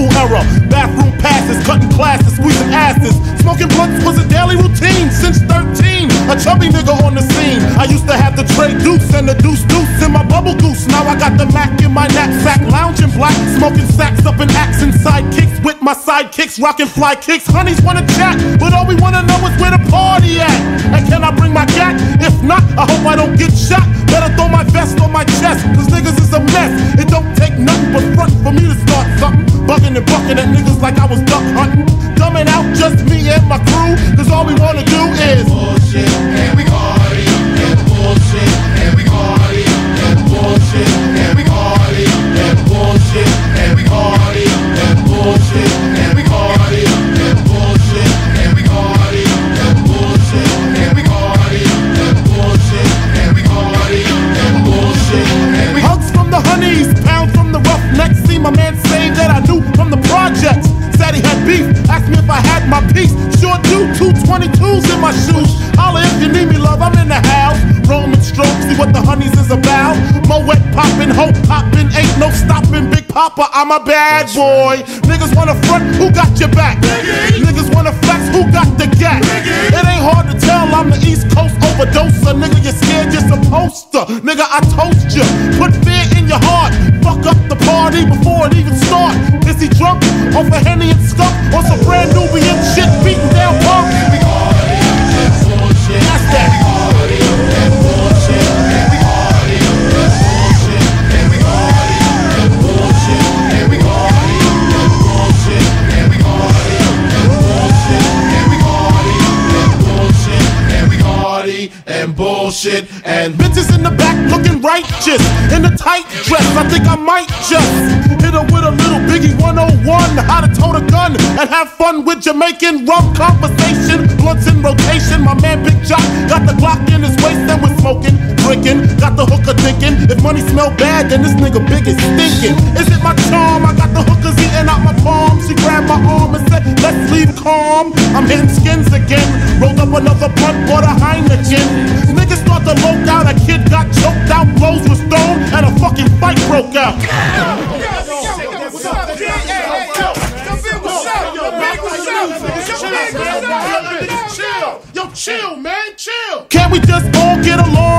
school era. Bathroom passes, cutting classes, squeezing asses. Smoking blunts was a daily routine since 13. A chubby nigga on the scene. I used to have the tray deuce and the deuce deuce in my bubble goose. Now I got the Mac in my knapsack, lounging black, smoking sacks up in axe and sidekicks with my sidekicks, rocking fly kicks. Honeys wanna chat, but all we wanna know is where the party at. And can I bring my gat? If not, I hope I don't get like I was Sure do, two 22s in my shoes. Holla if you need me, love, I'm in the house. Roman stroke, see what the honeys is about. Moet poppin', hope poppin', ain't no stopping. Big Papa, I'm a bad boy. Niggas wanna front, who got your back? Niggas wanna flex, who got the gat? It ain't hard to tell, I'm the East Coast overdoser. Nigga, you're scared, you're supposed to. Nigga, I toast you. Put fear in your heart. Fuck up the party before it even start. Is he drunk off a Henny and bullshit and Bitches in the back looking righteous in a tight dress. I think I might just hit her with a little Biggie 101. How to tote a gun and have fun with Jamaican rum conversation. Blunts in rotation. My man Big Jock got the Glock in his waist we're drinking. Got the hooker thinking if money smell bad, then this nigga big is stinking. Is it my charm? I got the hookers eating out my palm. She grabbed my arm and said, Let's leave calm. I'm hitting skins again. Rolled up another blunt, bought a Heineken. Niggas thought the low out. A kid got choked out, blows was thrown, and a fucking fight broke out. Chill, man, chill. Can't we just all get along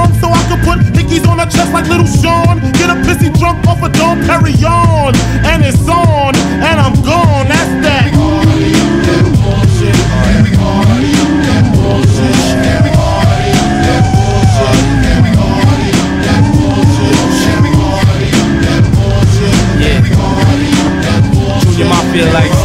drunk off a of carry on, and it's on, and I'm gone. That's that. Yeah. Junior Mafia like